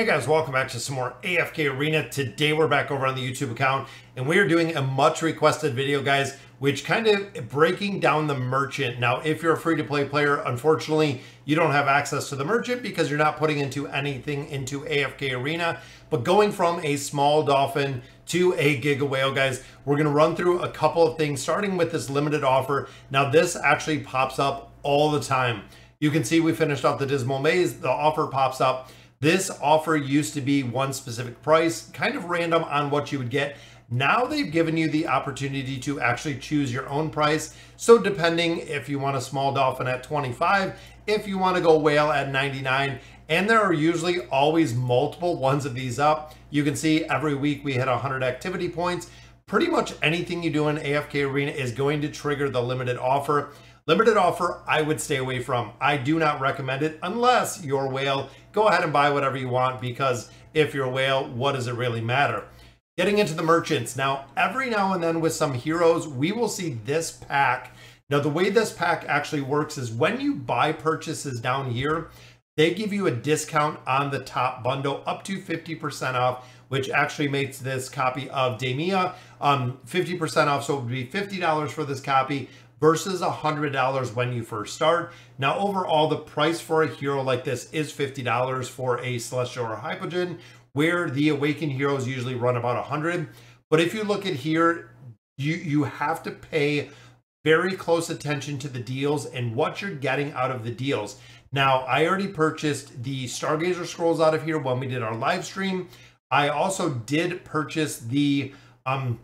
Hey guys, welcome back to some more AFK Arena. Today we're back over on the YouTube account and we are doing a much requested video guys, which kind of breaking down the merchant. Now, if you're a free to play player, unfortunately, you don't have access to the merchant because you're not putting into anything into AFK Arena. But going from a small dolphin to a Giga Whale, guys, we're gonna run through a couple of things, starting with this limited offer. Now this actually pops up all the time. You can see we finished off the Dismal Maze, the offer pops up this offer used to be one specific price, kind of random on what you would get. Now they've given you the opportunity to actually choose your own price. So depending if you want a small dolphin at 25, if you want to go whale at 99, and there are usually always multiple ones of these up. You can see every week we hit 100 activity points. Pretty much anything you do in AFK Arena is going to trigger the limited offer. Limited offer, I would stay away from. I do not recommend it unless you're a whale. Go ahead and buy whatever you want because if you're a whale, what does it really matter? Getting into the merchants. Now, every now and then with some heroes, we will see this pack. Now, the way this pack actually works is when you buy purchases down here, they give you a discount on the top bundle up to 50% off, which actually makes this copy of Damia um, 50% off. So it would be $50 for this copy versus $100 when you first start. Now, overall, the price for a hero like this is $50 for a Celestial or Hypogean, where the Awakened heroes usually run about 100 But if you look at here, you, you have to pay very close attention to the deals and what you're getting out of the deals. Now, I already purchased the Stargazer scrolls out of here when we did our live stream. I also did purchase the um,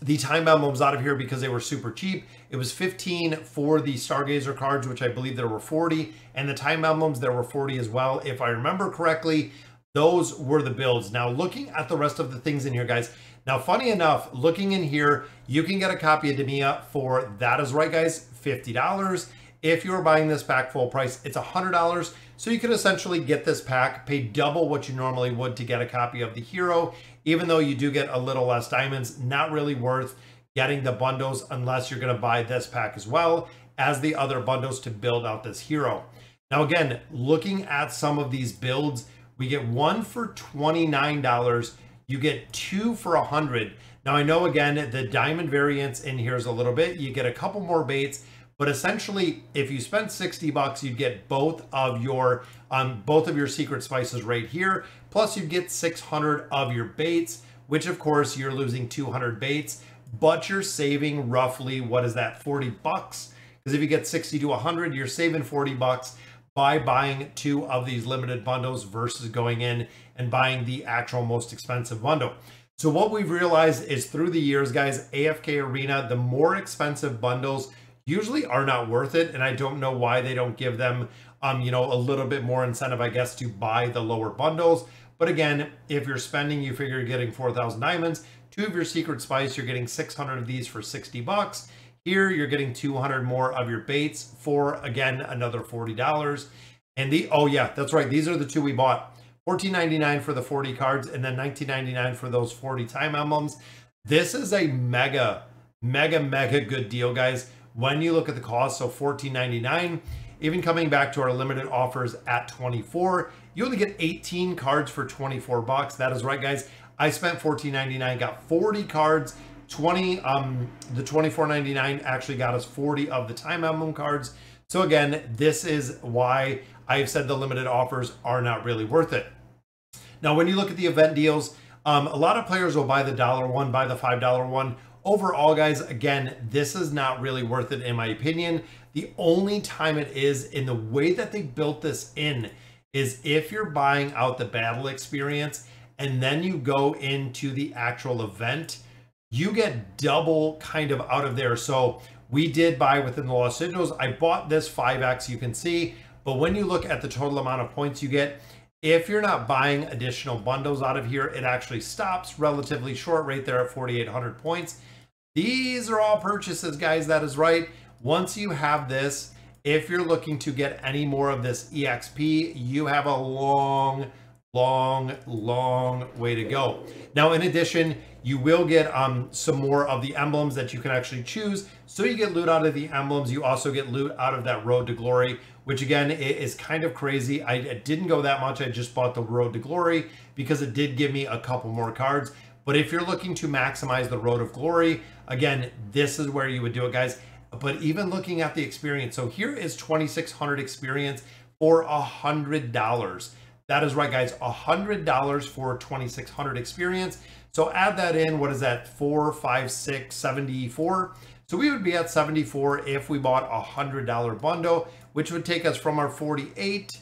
the time emblems out of here because they were super cheap. It was 15 for the Stargazer cards, which I believe there were 40, and the time emblems, there were 40 as well. If I remember correctly, those were the builds. Now, looking at the rest of the things in here, guys, now, funny enough, looking in here, you can get a copy of Demia for, that is right, guys, $50. If you're buying this pack full price, it's $100. So you can essentially get this pack, pay double what you normally would to get a copy of the hero, even though you do get a little less diamonds, not really worth getting the bundles unless you're going to buy this pack as well as the other bundles to build out this hero. Now, again, looking at some of these builds, we get one for $29. You get two for a 100 Now, I know, again, the diamond variance in here is a little bit. You get a couple more baits, but essentially, if you spend 60 bucks, you'd get both of your um, both of your secret spices right here. Plus, you'd get 600 of your baits, which of course you're losing 200 baits, but you're saving roughly what is that 40 bucks? Because if you get 60 to 100, you're saving 40 bucks by buying two of these limited bundles versus going in and buying the actual most expensive bundle. So what we've realized is through the years, guys, AFK Arena, the more expensive bundles usually are not worth it. And I don't know why they don't give them, um, you know, a little bit more incentive, I guess, to buy the lower bundles. But again, if you're spending, you figure you're getting 4,000 diamonds, two of your secret spice, you're getting 600 of these for 60 bucks. Here, you're getting 200 more of your baits for, again, another $40. And the, oh yeah, that's right. These are the two we bought. $14.99 for the 40 cards and then $19.99 for those 40 time emblems. This is a mega, mega, mega good deal, guys when you look at the cost, so $14.99, even coming back to our limited offers at 24, you only get 18 cards for 24 bucks. That is right, guys. I spent $14.99, got 40 cards, 20, um, the $24.99 actually got us 40 of the time emblem cards. So again, this is why I've said the limited offers are not really worth it. Now, when you look at the event deals, um, a lot of players will buy the dollar one, buy the $5 one overall, guys, again, this is not really worth it in my opinion. The only time it is in the way that they built this in is if you're buying out the battle experience and then you go into the actual event, you get double kind of out of there. So we did buy within the Lost Sigils. I bought this 5X, you can see, but when you look at the total amount of points you get, if you're not buying additional bundles out of here, it actually stops relatively short right there at 4,800 points. These are all purchases, guys. That is right. Once you have this, if you're looking to get any more of this EXP, you have a long, long, long way to go. Now, in addition, you will get um, some more of the emblems that you can actually choose. So you get loot out of the emblems. You also get loot out of that Road to Glory, which again is kind of crazy. I didn't go that much. I just bought the Road to Glory because it did give me a couple more cards. But if you're looking to maximize the Road of Glory, again, this is where you would do it, guys. But even looking at the experience, so here is 2600 experience for a hundred dollars. That is right, guys. A hundred dollars for 2600 experience. So add that in. What is that? Four, five, six, 74. So we would be at 74 if we bought a hundred dollar bundle, which would take us from our 48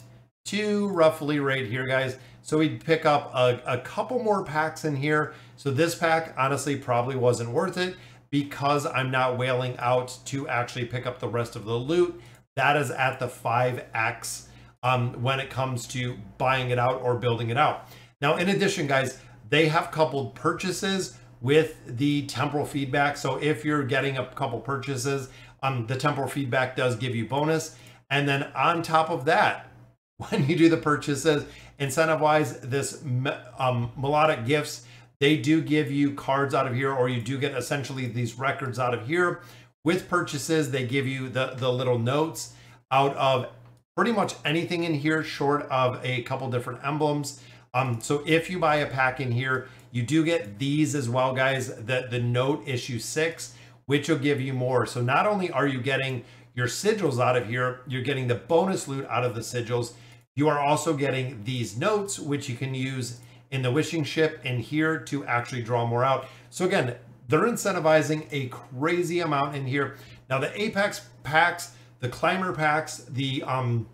to roughly right here, guys. So we'd pick up a, a couple more packs in here. So this pack honestly probably wasn't worth it because I'm not whaling out to actually pick up the rest of the loot. That is at the 5x um, when it comes to buying it out or building it out. Now, in addition, guys, they have coupled purchases with the temporal feedback. So if you're getting a couple purchases, um, the temporal feedback does give you bonus. And then on top of that, when you do the purchases, incentive wise, this um, melodic gifts, they do give you cards out of here, or you do get essentially these records out of here. With purchases, they give you the, the little notes out of pretty much anything in here short of a couple different emblems. Um, so if you buy a pack in here, you do get these as well, guys, the, the note issue six, which will give you more. So not only are you getting your sigils out of here, you're getting the bonus loot out of the sigils, you are also getting these notes, which you can use in the wishing ship and here to actually draw more out. So again, they're incentivizing a crazy amount in here. Now the Apex packs, the Climber packs, the um,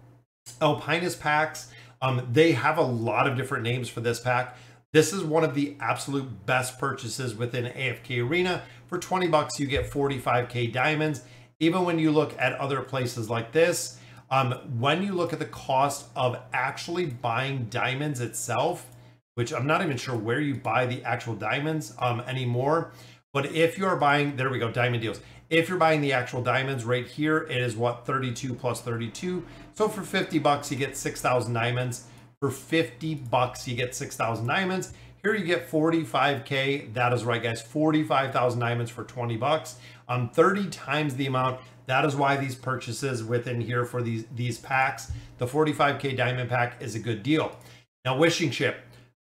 Alpinus packs, um, they have a lot of different names for this pack. This is one of the absolute best purchases within AFK Arena. For 20 bucks, you get 45k diamonds. Even when you look at other places like this, um, when you look at the cost of actually buying diamonds itself, which I'm not even sure where you buy the actual diamonds um, anymore. But if you're buying, there we go, diamond deals. If you're buying the actual diamonds right here, it is what 32 plus 32. So for 50 bucks, you get 6,000 diamonds. For 50 bucks, you get 6,000 diamonds. Here you get 45K. That is right, guys. 45,000 diamonds for 20 bucks. Um, 30 times the amount that is why these purchases within here for these, these packs, the 45K diamond pack is a good deal. Now, wishing ship.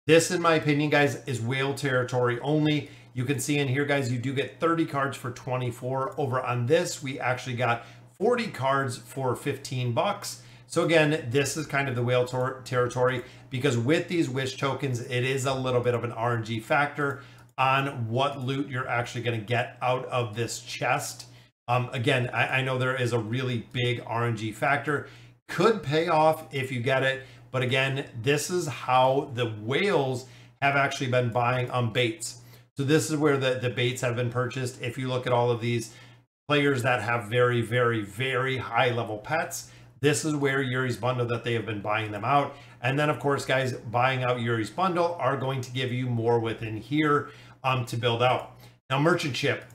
This, in my opinion, guys, is whale territory only. You can see in here, guys, you do get 30 cards for 24. Over on this, we actually got 40 cards for 15 bucks. So again, this is kind of the whale ter territory because with these wish tokens, it is a little bit of an RNG factor on what loot you're actually going to get out of this chest. Um, again, I, I know there is a really big RNG factor. Could pay off if you get it. But again, this is how the whales have actually been buying on baits. So this is where the, the baits have been purchased. If you look at all of these players that have very, very, very high level pets, this is where Yuri's bundle that they have been buying them out. And then of course, guys, buying out Yuri's bundle are going to give you more within here um, to build out. Now, merchant ship,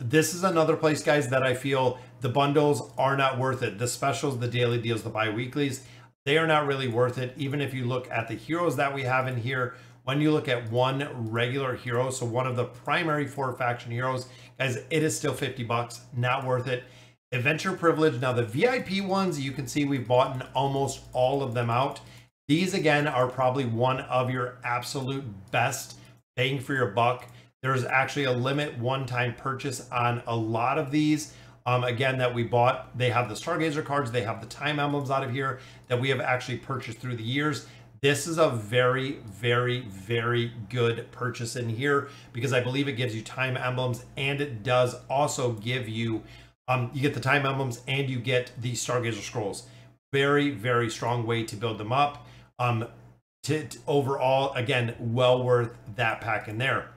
this is another place, guys, that I feel the bundles are not worth it. The specials, the daily deals, the bi-weeklies, they are not really worth it. Even if you look at the heroes that we have in here, when you look at one regular hero, so one of the primary four faction heroes, guys, it is still 50 bucks, not worth it. Adventure Privilege, now the VIP ones, you can see we've bought almost all of them out. These again are probably one of your absolute best bang for your buck. There's actually a limit one-time purchase on a lot of these. Um, again, that we bought. They have the Stargazer cards. They have the time emblems out of here that we have actually purchased through the years. This is a very, very, very good purchase in here because I believe it gives you time emblems and it does also give you, um, you get the time emblems and you get the Stargazer scrolls. Very, very strong way to build them up. Um, to, to overall, again, well worth that pack in there.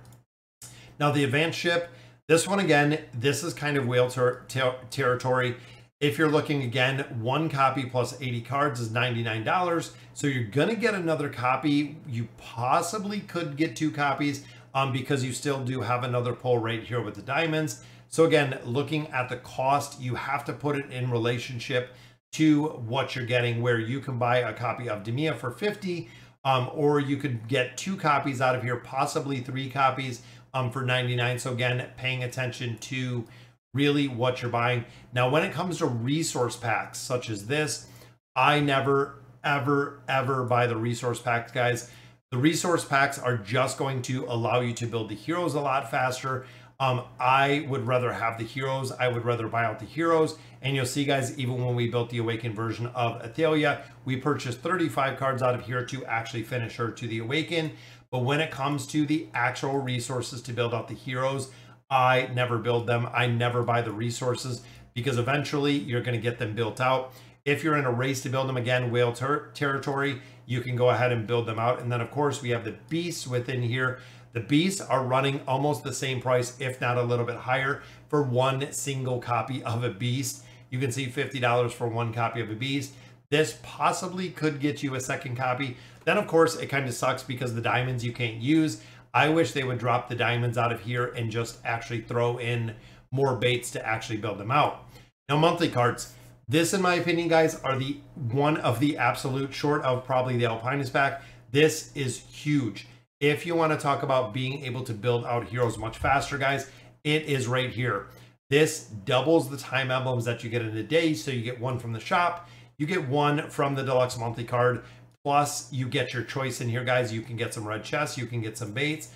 Now the advanced ship, this one again, this is kind of whale ter ter territory. If you're looking again, one copy plus 80 cards is $99. So you're gonna get another copy. You possibly could get two copies um, because you still do have another pull right here with the diamonds. So again, looking at the cost, you have to put it in relationship to what you're getting where you can buy a copy of Demia for 50 um, or you could get two copies out of here, possibly three copies um, for 99. So again, paying attention to really what you're buying. Now, when it comes to resource packs such as this, I never, ever, ever buy the resource packs, guys. The resource packs are just going to allow you to build the heroes a lot faster. Um, I would rather have the heroes. I would rather buy out the heroes. And you'll see, guys, even when we built the Awakened version of Athalia, we purchased 35 cards out of here to actually finish her to the Awaken. But when it comes to the actual resources to build out the heroes, I never build them. I never buy the resources because eventually you're going to get them built out. If you're in a race to build them again, whale ter territory, you can go ahead and build them out. And then, of course, we have the beasts within here. The beasts are running almost the same price, if not a little bit higher, for one single copy of a beast. You can see $50 for one copy of a beast. This possibly could get you a second copy. Then, of course, it kind of sucks because the diamonds you can't use. I wish they would drop the diamonds out of here and just actually throw in more baits to actually build them out. Now, monthly cards. This, in my opinion, guys, are the one of the absolute short of probably the Alpinus pack. This is huge. If you want to talk about being able to build out heroes much faster, guys, it is right here. This doubles the time emblems that you get in a day. So you get one from the shop, you get one from the deluxe monthly card, plus you get your choice in here, guys. You can get some red chests, you can get some baits,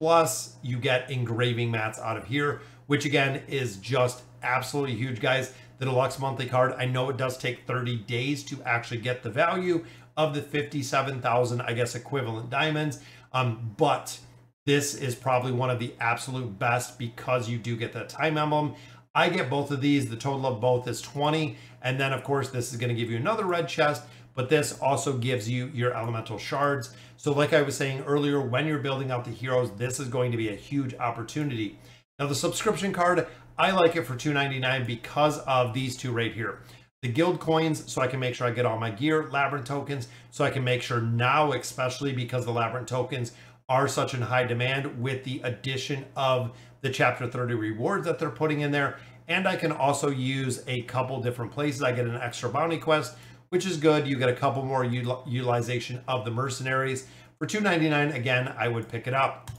plus you get engraving mats out of here, which again is just absolutely huge, guys the deluxe monthly card. I know it does take 30 days to actually get the value of the 57,000, I guess, equivalent diamonds. Um, but this is probably one of the absolute best because you do get that time emblem. I get both of these. The total of both is 20. And then, of course, this is going to give you another red chest, but this also gives you your elemental shards. So like I was saying earlier, when you're building out the heroes, this is going to be a huge opportunity. Now, the subscription card, I like it for $2.99 because of these two right here. The guild coins, so I can make sure I get all my gear, labyrinth tokens, so I can make sure now, especially because the labyrinth tokens are such in high demand with the addition of the chapter 30 rewards that they're putting in there. And I can also use a couple different places. I get an extra bounty quest, which is good. You get a couple more util utilization of the mercenaries. For $2.99, again, I would pick it up.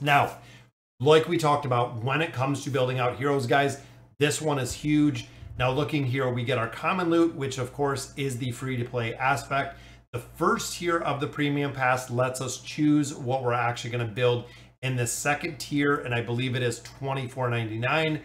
Now, like we talked about, when it comes to building out heroes, guys, this one is huge. Now looking here, we get our common loot, which of course is the free to play aspect. The first tier of the premium pass lets us choose what we're actually gonna build. In the second tier, and I believe it is $24.99,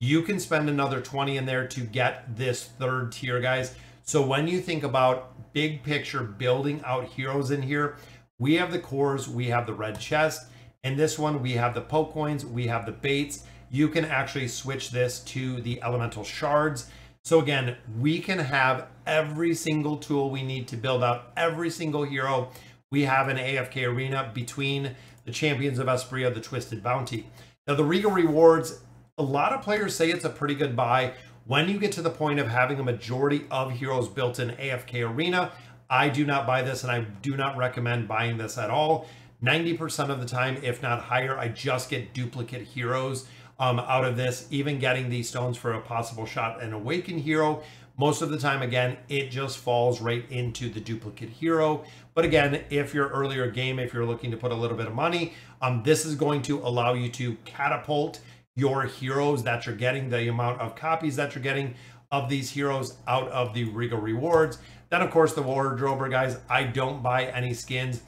you can spend another 20 in there to get this third tier, guys. So when you think about big picture building out heroes in here, we have the cores, we have the red chest, in this one, we have the poke coins, we have the baits. You can actually switch this to the elemental shards. So again, we can have every single tool we need to build out every single hero. We have an AFK arena between the champions of Esperia, the Twisted Bounty. Now the Regal Rewards, a lot of players say it's a pretty good buy. When you get to the point of having a majority of heroes built in AFK arena, I do not buy this and I do not recommend buying this at all 90% of the time, if not higher, I just get duplicate heroes um, out of this, even getting these stones for a possible shot and awaken hero. Most of the time, again, it just falls right into the duplicate hero. But again, if you're earlier game, if you're looking to put a little bit of money, um, this is going to allow you to catapult your heroes that you're getting, the amount of copies that you're getting of these heroes out of the Regal rewards. Then, of course, the wardrober guys, I don't buy any skins.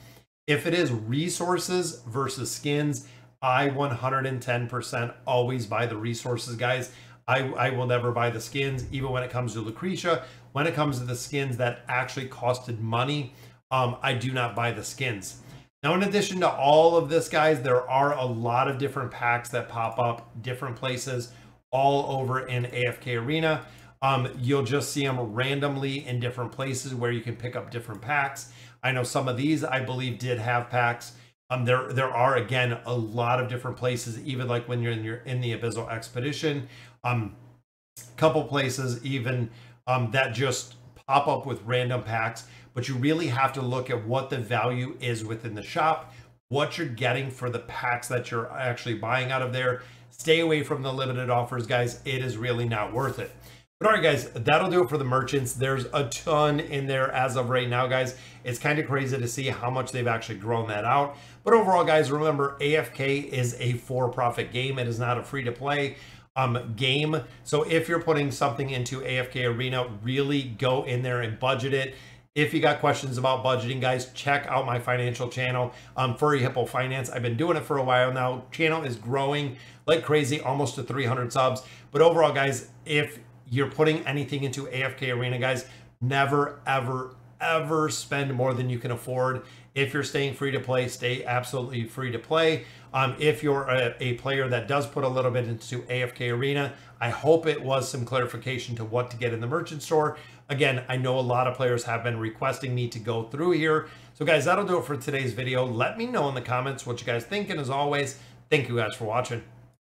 If it is resources versus skins, I 110% always buy the resources, guys. I, I will never buy the skins, even when it comes to Lucretia. When it comes to the skins that actually costed money, um, I do not buy the skins. Now, in addition to all of this, guys, there are a lot of different packs that pop up different places all over in AFK Arena. Um, you'll just see them randomly in different places where you can pick up different packs. I know some of these I believe did have packs. Um, there there are again a lot of different places, even like when you're in your in the Abyssal Expedition. Um, couple places even um, that just pop up with random packs, but you really have to look at what the value is within the shop, what you're getting for the packs that you're actually buying out of there. Stay away from the limited offers, guys. It is really not worth it. But all right, guys, that'll do it for the merchants. There's a ton in there as of right now, guys. It's kind of crazy to see how much they've actually grown that out. But overall, guys, remember AFK is a for-profit game. It is not a free-to-play um, game. So if you're putting something into AFK Arena, really go in there and budget it. If you got questions about budgeting, guys, check out my financial channel, um, Furry Hippo Finance. I've been doing it for a while now. Channel is growing like crazy, almost to 300 subs. But overall, guys, if you're putting anything into AFK Arena, guys, never, ever, ever spend more than you can afford. If you're staying free to play, stay absolutely free to play. Um, if you're a, a, player that does put a little bit into AFK Arena, I hope it was some clarification to what to get in the merchant store. Again, I know a lot of players have been requesting me to go through here. So guys, that'll do it for today's video. Let me know in the comments what you guys think. And as always, thank you guys for watching.